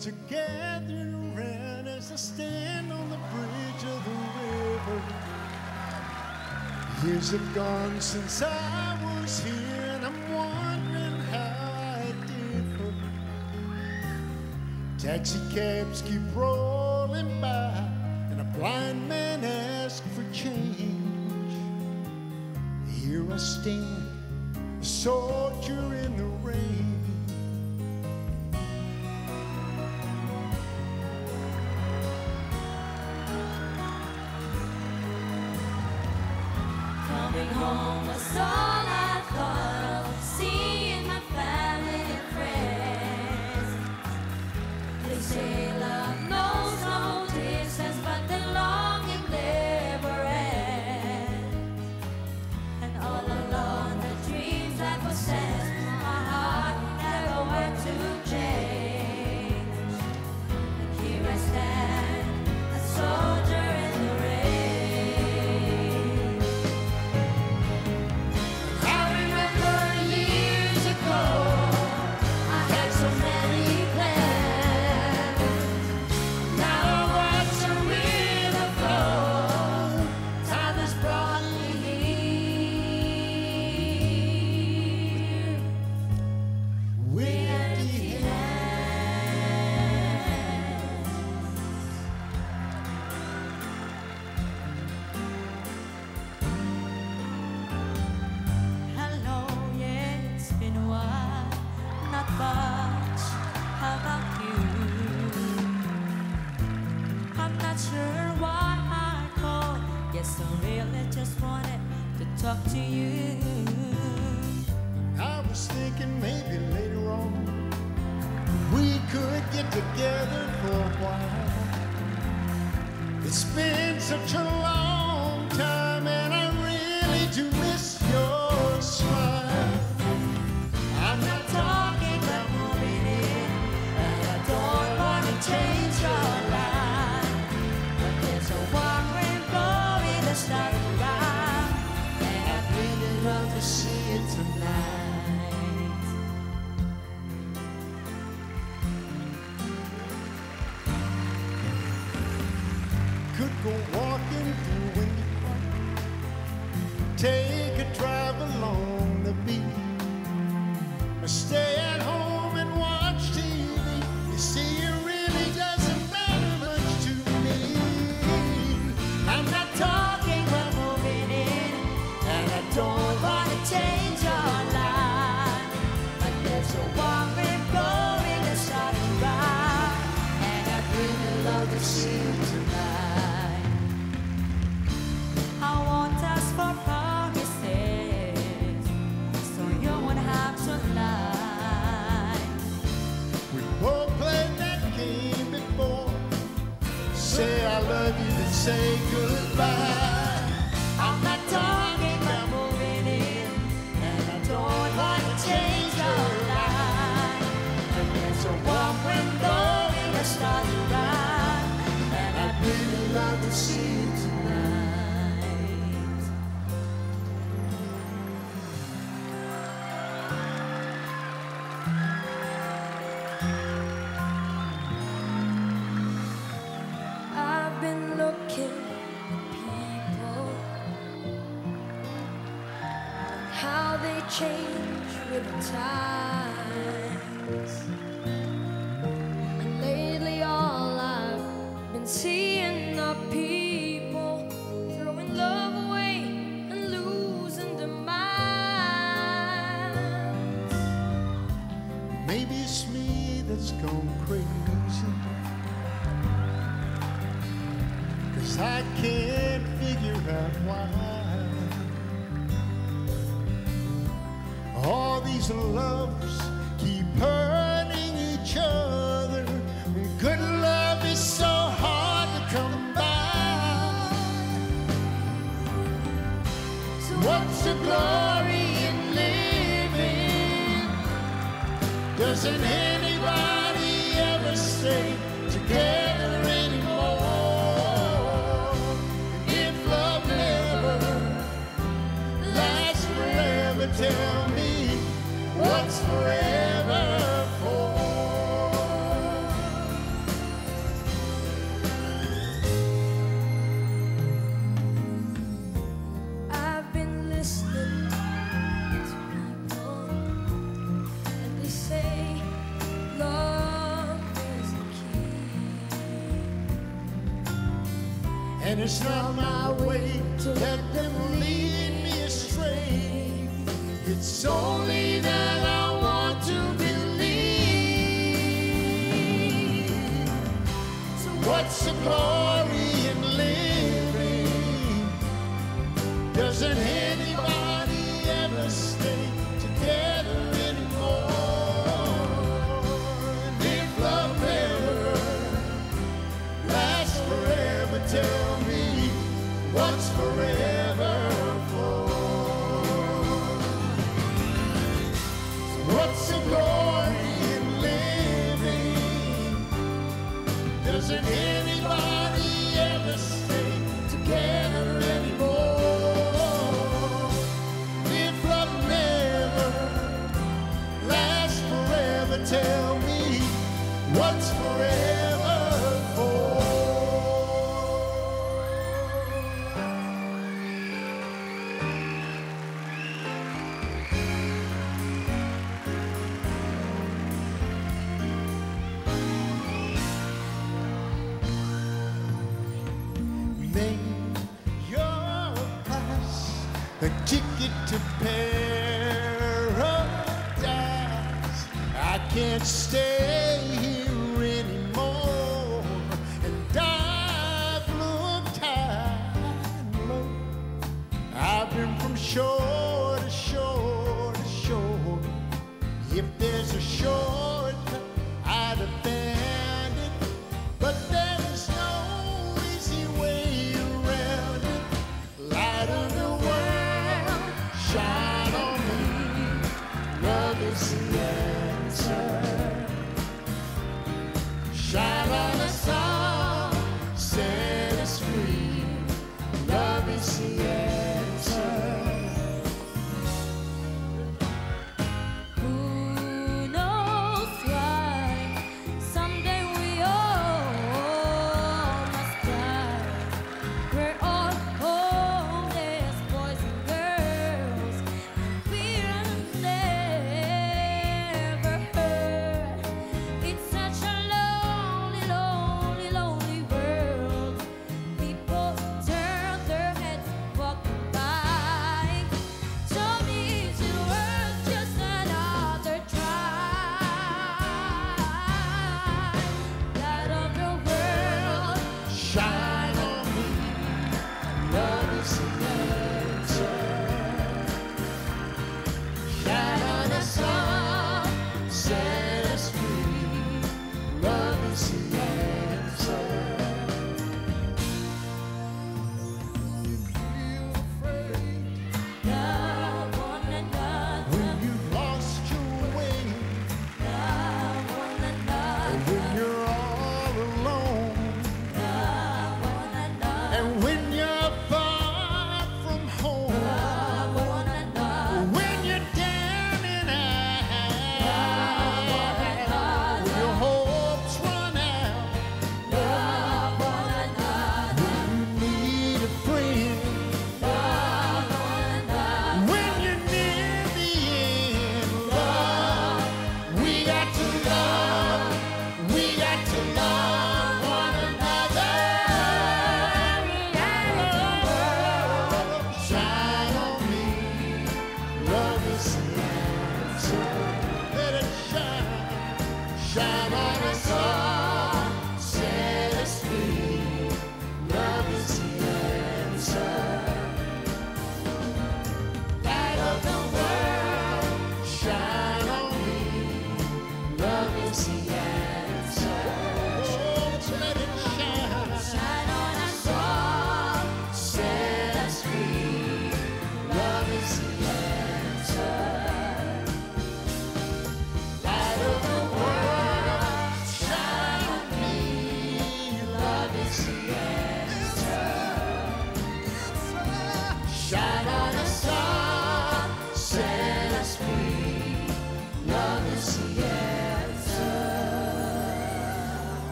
together around as I stand on the bridge of the river. Years have gone since I was here, and I'm wondering how I differ. Taxi cabs keep rolling by, and a blind man asks for change. Here I stand, a soldier in the home a song. together for a while. It's been such a take say goodbye. change with time. What's the glory in living? Doesn't anybody ever say? together? It's not my way to let them lead me astray. It's only that I want to believe. So what's the glory in living? Doesn't anybody ever stop? the ticket to paradise. I can't stay lives.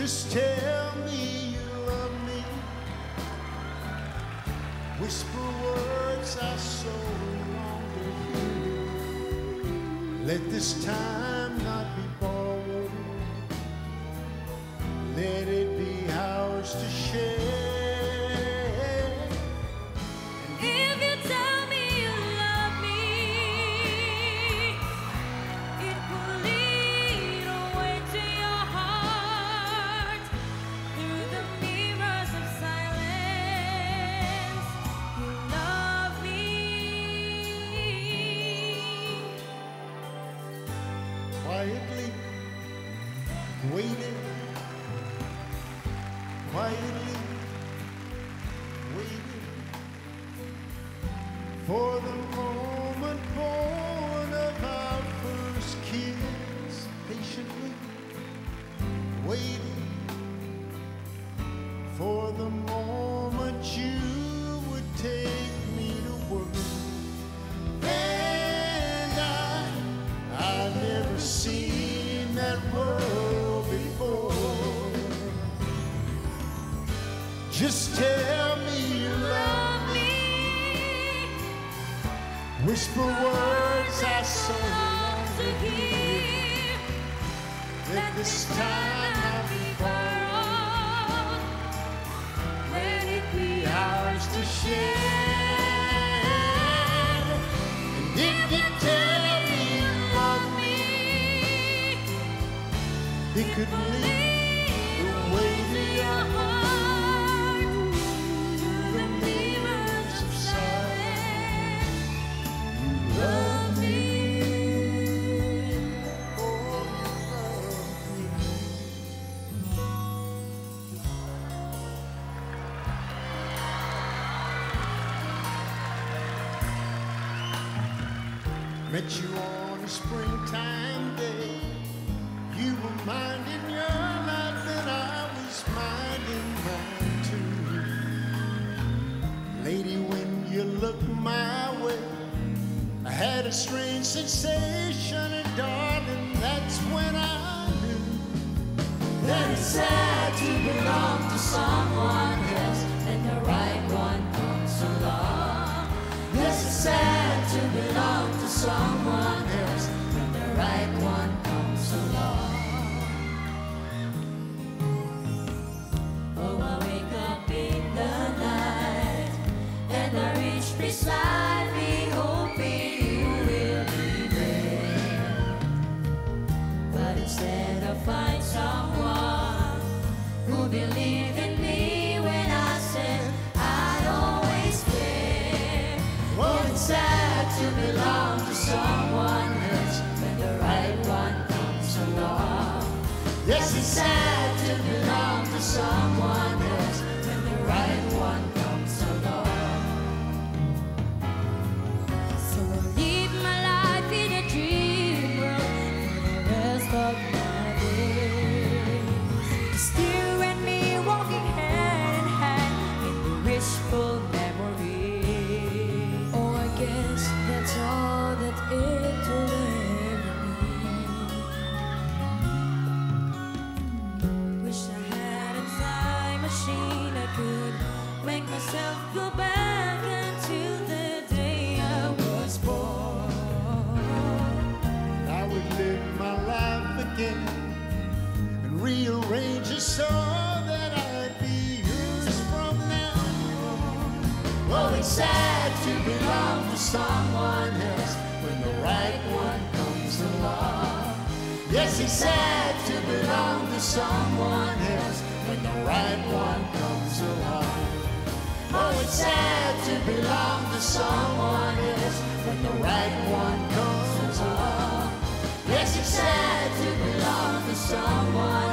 Just tell me you love me. Whisper words I so long to hear. Let this time words I so long to hear. Let this time not be borrowed. Let it be Ours to share. And if you tell me you love me, it could lead Met you on a springtime day. You were minding your life and I was minding mine too. Lady, when you looked my way, I had a strange sensation, and darling, that's when I knew that it's sad to belong to someone else and the right one comes along. Yes, it's sad someone someone else when the right one comes along. Yes, it's sad to belong to someone else when the right one comes along. Oh, it's sad to belong to someone else when the right one comes along. Yes, it's sad to belong to someone